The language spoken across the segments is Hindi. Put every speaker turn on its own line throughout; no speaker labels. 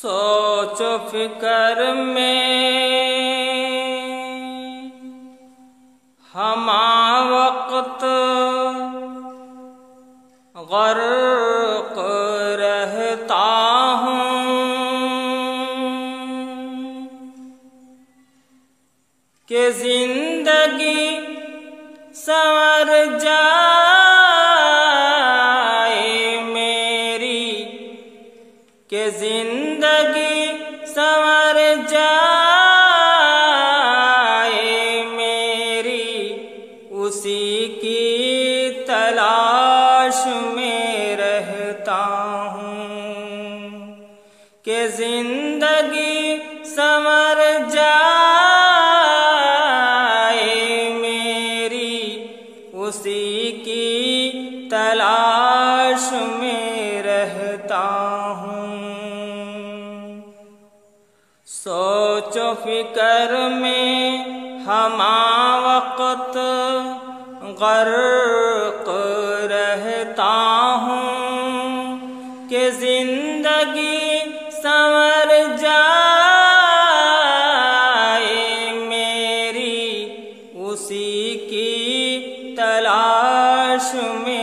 सोच फिकर में हमा वक्त गर्क रहता कि ज़िंदगी संवर कि ज़िंदगी संवर जाए मेरी, उसी की तलाश में रहता हूँ। कि ज़िंदगी संवर जाए मेरी, उसी की तलाश में सोचो फिकर में हमा वक्त गर्क रहता हूँ कि ज़िंदगी संवर जाए मेरी उसी की तलाश में।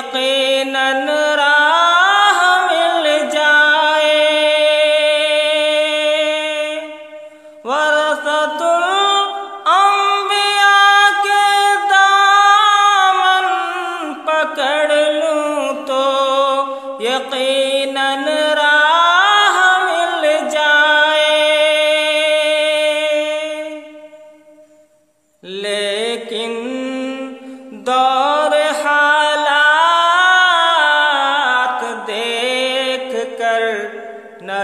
यकीनन राह मिल जाए। वरसतुल अम्बिया के दामन पकड़ लूँ तो यकीनन राह मिल जाए। लेकिन दौर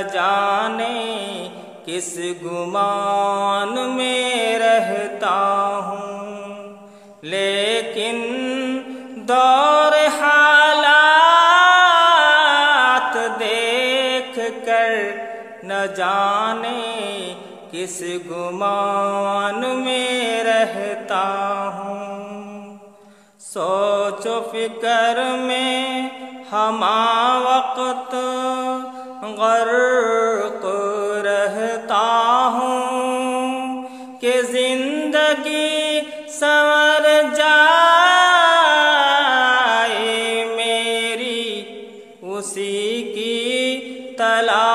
जाने किस गुमान में रहता हूँ। लेकिन दौर हालात देख कर न जाने किस गुमान में रहता हूँ। सोचो फिकर में हमा वक्त गर्क रहता हूँ कि ज़िंदगी संवर जाए मेरी उसी की रहता